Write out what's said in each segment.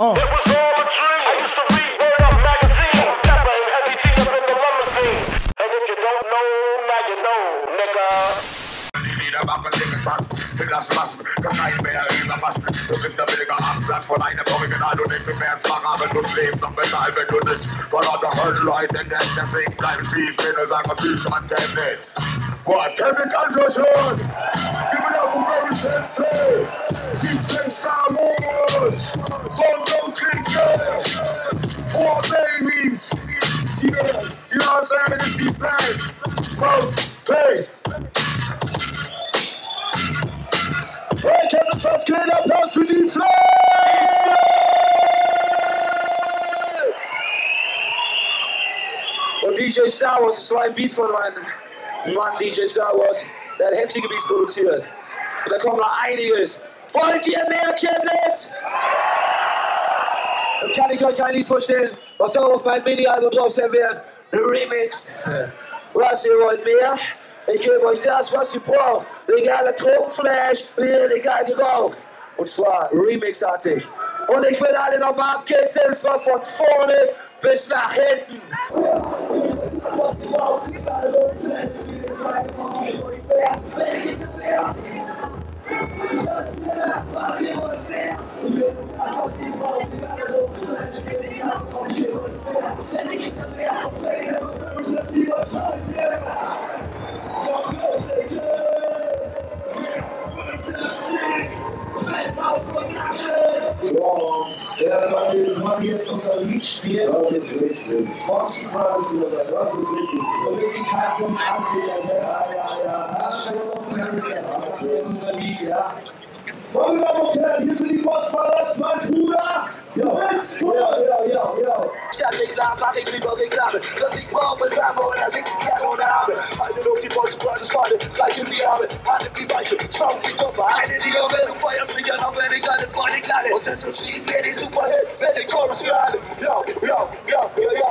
Uh. It was all a dream. I used to read Word Up magazine. Stepper and heavy T up in the limousine. And if you don't know, now you know, nigga. Jeder Waffe den Fass, will das lassen, kann kein mehr überfassen. Du bist der billige Abklatsch von einem Original, du du wärst wach, wenn du lebst, noch besser, als wenn du nicht von anderen Leuten denkst, deswegen bleib ich wie ich bin und sag mal Tschüss an Chemnitz. Boah, Chemnitz kann so schon, gib mir auf und very sensitive, DJ Star Wars, von Don't Klinke, four babies, yeah, you know what I'm saying, it's the plan, both, pace. Hey, can Chemnitz, was geht? Applaus für die Flames! Und DJ Star Wars, war ein Beat von meinem Mann DJ Star Wars, der hat heftige Beats produziert. Und da kommt noch einiges. Wollt ihr mehr Chemnitz? Kann ich euch ein Lied vorstellen, was auch auf meinem Mini-Album drauf sein wird. Remix. Was, ihr wollt mehr? Ich gebe euch das, was ihr braucht. Legaler Drogenflash, legal geraucht. Und zwar remixartig. Und ich will alle nochmal abkitzeln, und zwar von vorne bis nach hinten. Ja, das war wir jetzt unser Lied spielen. Was jetzt richtig? Boston Brothers wieder das. Was ist richtig? Und wir die Karte und Asien. Ja, ja, ja. Ja, scheiß auf Zeit. Hier ist unser Lied, ja. Meine Damen und Herren, hier sind die Brothers, mein Bruder. live avec lui mauvais clave. Ça c'est fort, mais ça mon avec ce qu'il y a mon arabe. I don't know if you want to cry, just find it. Like to be arabe, had to be vice. Strong to top, I didn't even wear the fire. Speak your number, they got it, funny clad. Oh, that's a scene, get it, superhead, let it go, it's Yo, yo, yo, yo, yo.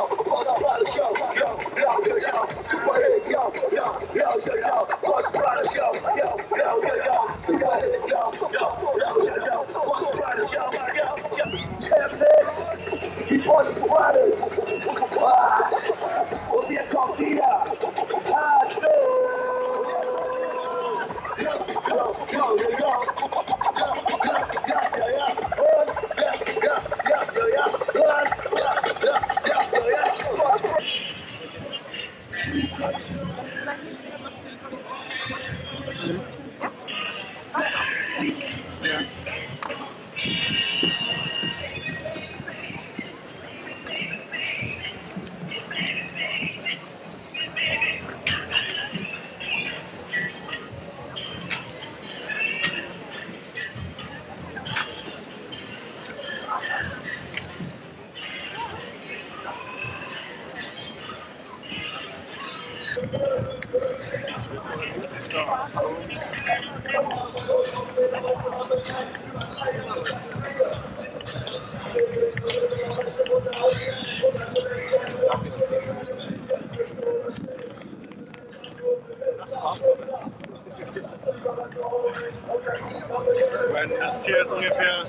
Das ist hier jetzt ungefähr,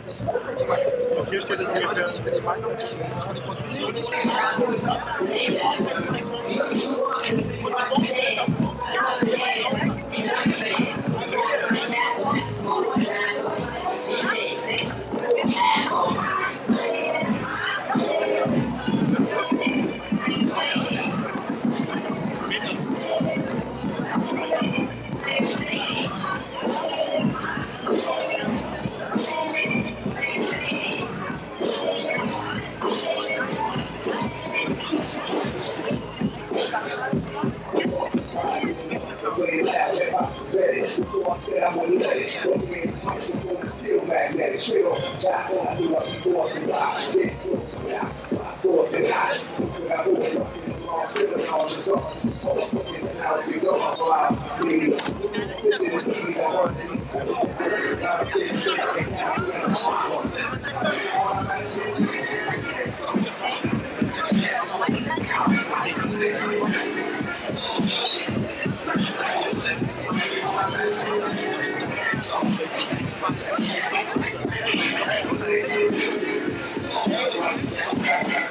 was hier steht, ist ungefähr. said I'm gonna let it. go. I'm just going still magnetic. Straight off the top, on through up the door, and rock. Then through the stop, spot, sword, and I. When I hold up, I'm sitting on the zone. All the fucking technology, go up, go out. Baby, I'm going to be the one.